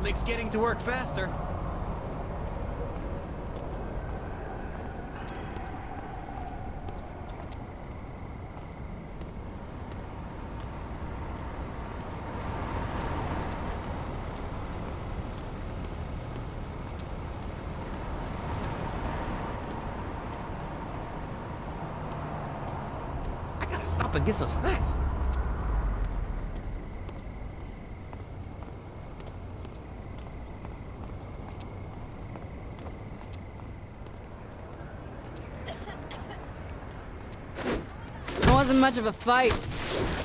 Makes getting to work faster. I gotta stop and get some snacks. It wasn't much of a fight.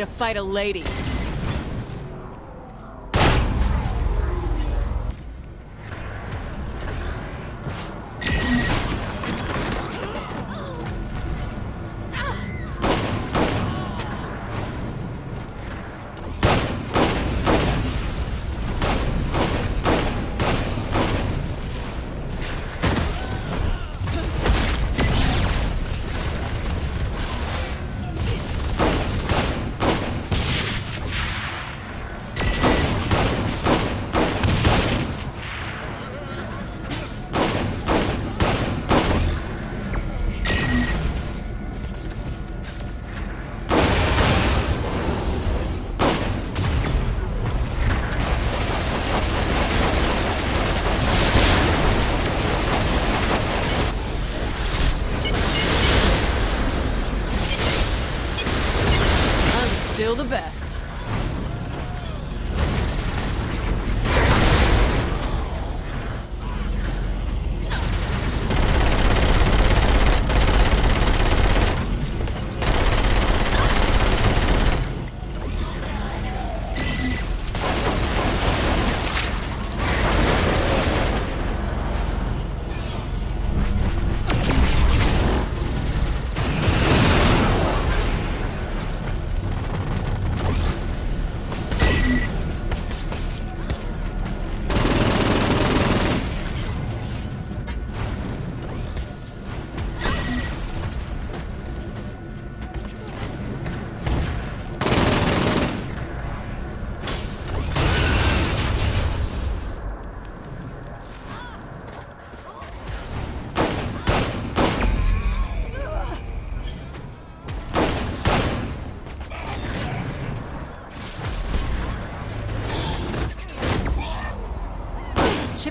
To fight a lady.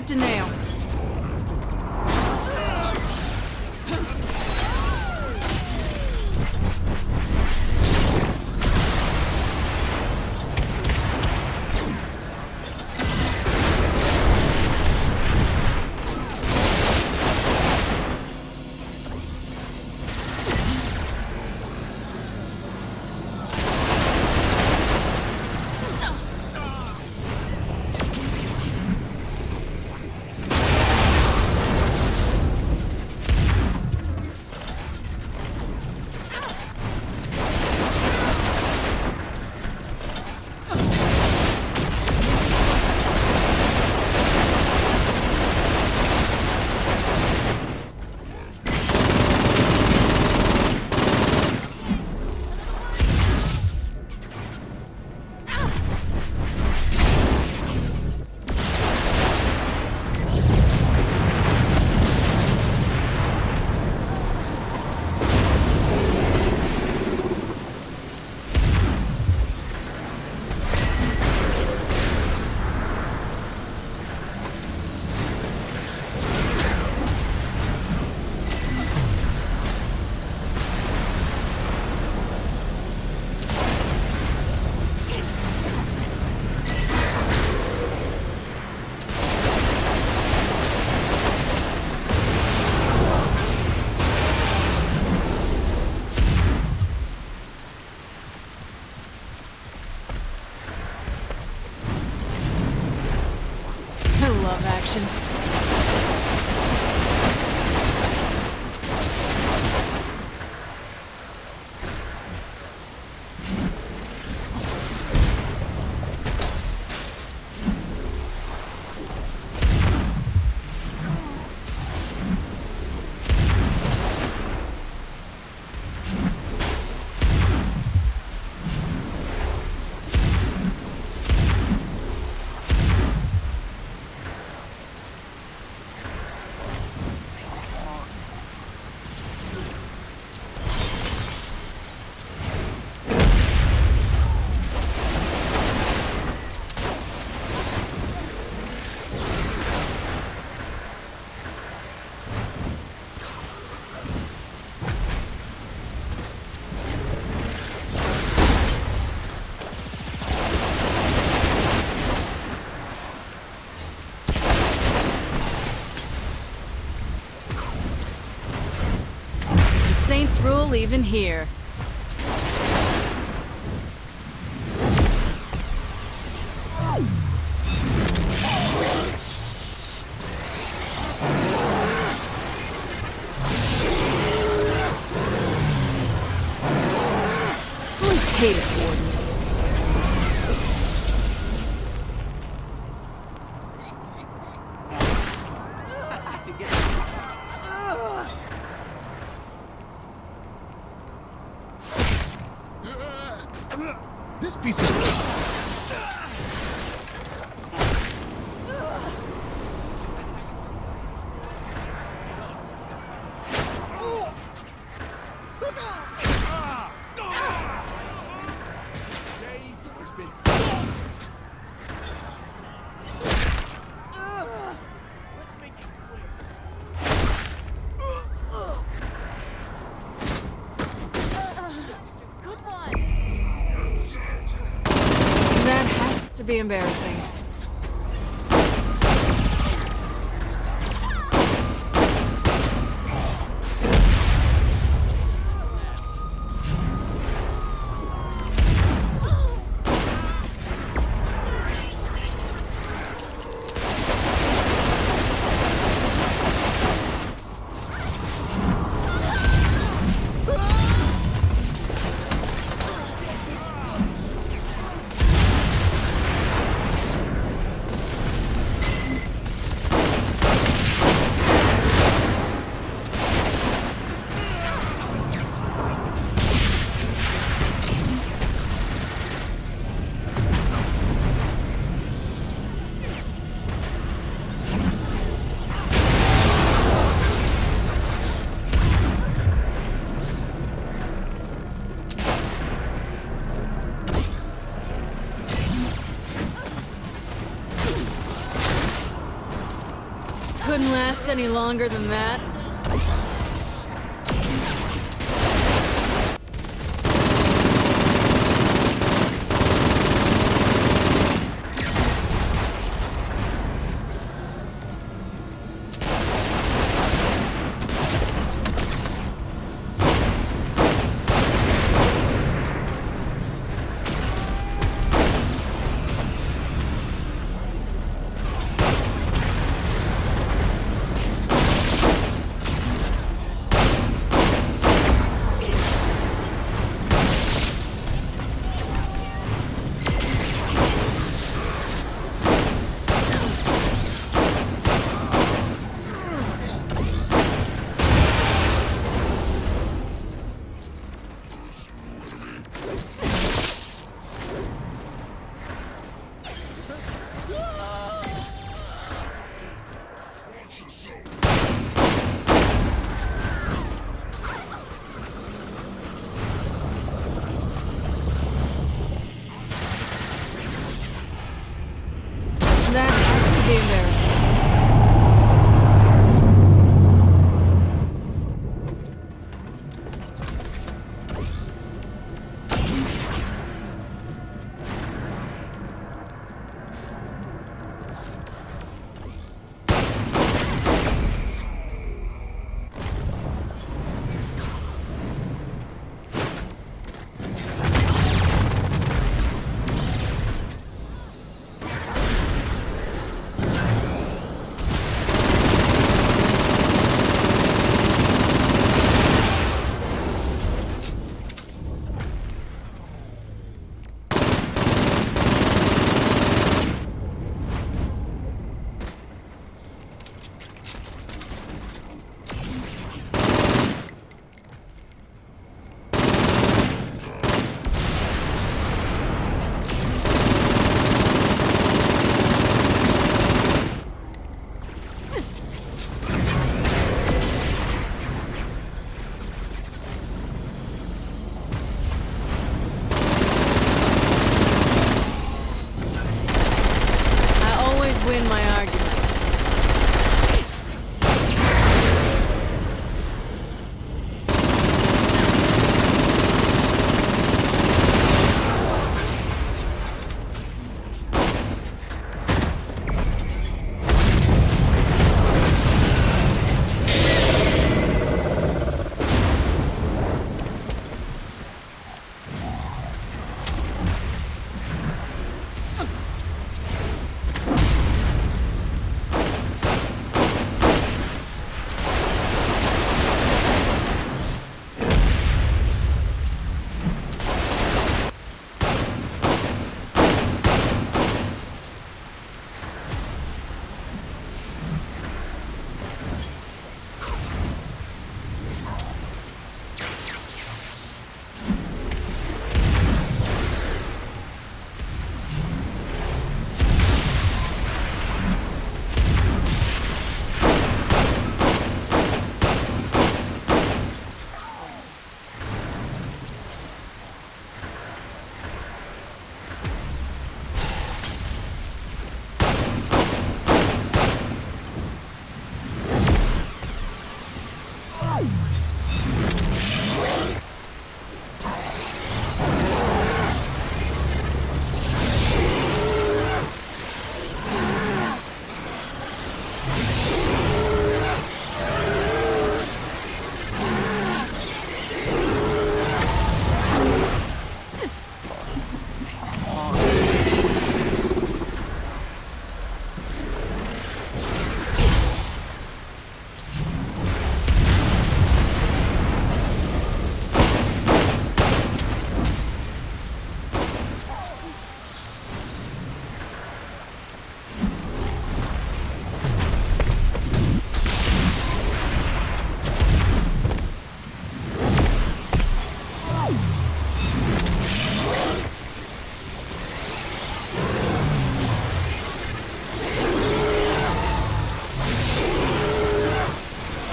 Chipped a nail. Rule even here. This piece of be embarrassing. Last any longer than that. That has to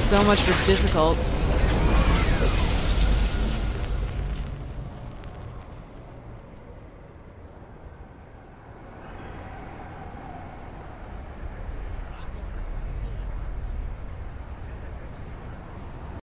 So much for difficult.